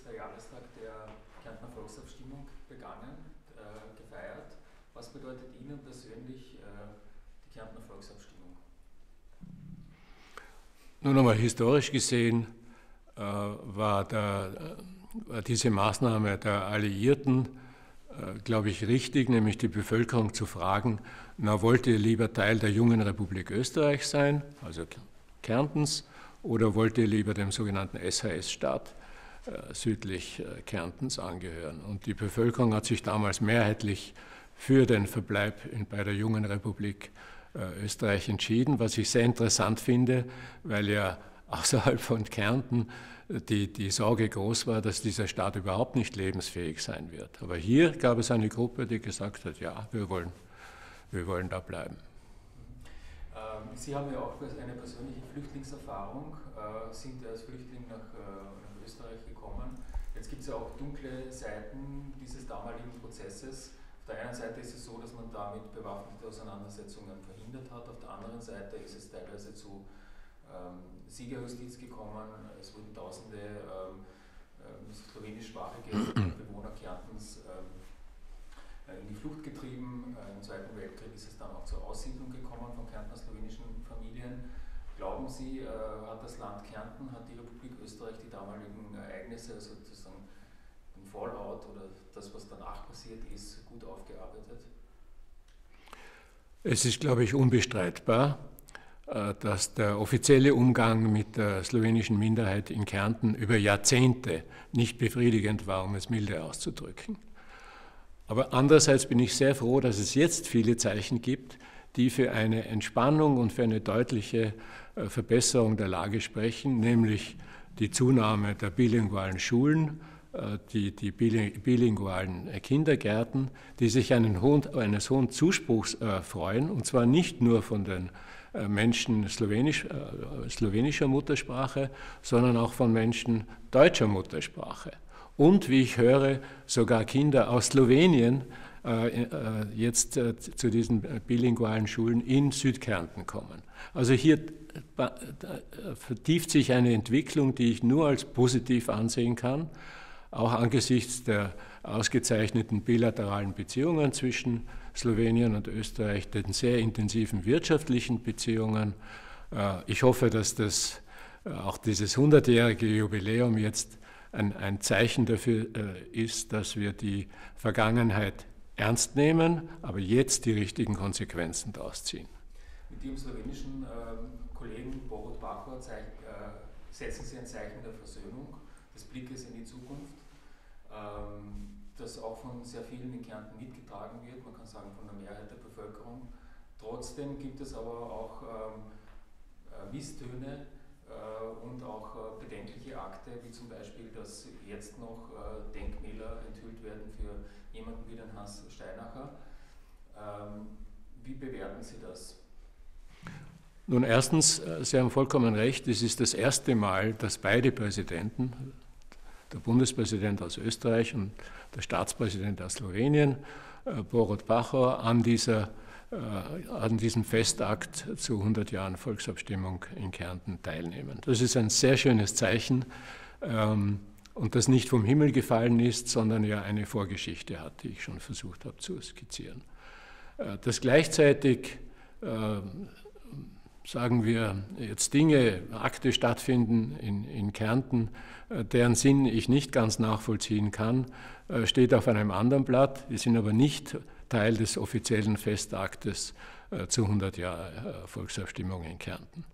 jetzt der Jahrestag der Kärntner Volksabstimmung begangen, äh, gefeiert. Was bedeutet Ihnen persönlich äh, die Kärntner Volksabstimmung? Nun einmal historisch gesehen äh, war, der, war, diese Maßnahme der Alliierten, äh, glaube ich, richtig, nämlich die Bevölkerung zu fragen, na, wollt ihr lieber Teil der jungen Republik Österreich sein, also Kärntens, oder wollt ihr lieber dem sogenannten SHS-Staat äh, südlich äh, Kärntens angehören? Und die Bevölkerung hat sich damals mehrheitlich für den Verbleib bei der jungen Republik äh, Österreich entschieden, was ich sehr interessant finde, weil ja außerhalb von Kärnten die, die Sorge groß war, dass dieser Staat überhaupt nicht lebensfähig sein wird. Aber hier gab es eine Gruppe, die gesagt hat, ja, wir wollen, wir wollen da bleiben. Ähm, Sie haben ja auch eine persönliche Flüchtlingserfahrung, äh, sind als Flüchtling nach, äh, Österreich. Jetzt gibt es ja auch dunkle Seiten dieses damaligen Prozesses. Auf der einen Seite ist es so, dass man damit bewaffnete Auseinandersetzungen verhindert hat, auf der anderen Seite ist es teilweise zu ähm, Siegerjustiz gekommen, es wurden tausende ähm, ähm slowenischsprachige Bewohner Kärntens ähm, äh, in die Flucht getrieben. Äh, Im Zweiten Weltkrieg ist es dann auch zur Aussiedlung gekommen von Kärntner. Glauben Sie, äh, hat das Land Kärnten, hat die Republik Österreich die damaligen Ereignisse, also sozusagen den Fallout oder das, was danach passiert ist, gut aufgearbeitet? Es ist, glaube ich, unbestreitbar, dass der offizielle Umgang mit der slowenischen Minderheit in Kärnten über Jahrzehnte nicht befriedigend war, um es milde auszudrücken. Aber andererseits bin ich sehr froh, dass es jetzt viele Zeichen gibt, die für eine Entspannung und für eine deutliche äh, Verbesserung der Lage sprechen, nämlich die Zunahme der bilingualen Schulen, äh, die, die bilingualen Kindergärten, die sich hohen, eines hohen Zuspruchs äh, freuen, und zwar nicht nur von den Menschen slowenisch, slowenischer Muttersprache, sondern auch von Menschen deutscher Muttersprache. Und, wie ich höre, sogar Kinder aus Slowenien äh, äh, jetzt äh, zu diesen bilingualen Schulen in Südkärnten kommen. Also hier vertieft sich eine Entwicklung, die ich nur als positiv ansehen kann, auch angesichts der ausgezeichneten bilateralen Beziehungen zwischen Slowenien und Österreich, den sehr intensiven wirtschaftlichen Beziehungen. Ich hoffe, dass das auch dieses 100-jährige Jubiläum jetzt ein, ein Zeichen dafür äh, ist, dass wir die Vergangenheit ernst nehmen, aber jetzt die richtigen Konsequenzen daraus ziehen. Mit Ihrem slowenischen äh, Kollegen Borut Bachor äh, setzen Sie ein Zeichen der Versöhnung, des Blickes in die Zukunft, ähm, das auch von sehr vielen in Kärnten mitgetragen wird, man kann sagen von der Mehrheit der Bevölkerung. Trotzdem gibt es aber auch ähm, äh, Misstöne, äh, und auch äh, bedenkliche Akte, wie zum Beispiel, dass jetzt noch äh, Denkmäler enthüllt werden für jemanden wie den Hans Steinacher. Ähm, wie bewerten Sie das? Nun, erstens, Sie haben vollkommen recht, es ist das erste Mal, dass beide Präsidenten, der Bundespräsident aus Österreich und der Staatspräsident aus Slowenien, Borut Pachor, an dieser äh, an diesem Festakt zu 100 Jahren Volksabstimmung in Kärnten teilnehmen. Das ist ein sehr schönes Zeichen ähm, und das nicht vom Himmel gefallen ist, sondern ja eine Vorgeschichte hat, die ich schon versucht habe zu skizzieren. Äh, dass gleichzeitig, äh, sagen wir, jetzt Dinge, Akte stattfinden in, in Kärnten, deren Sinn ich nicht ganz nachvollziehen kann, steht auf einem anderen Blatt. Die sind aber nicht Teil des offiziellen Festaktes äh, zu 100 Jahren äh, Volksabstimmung in Kärnten.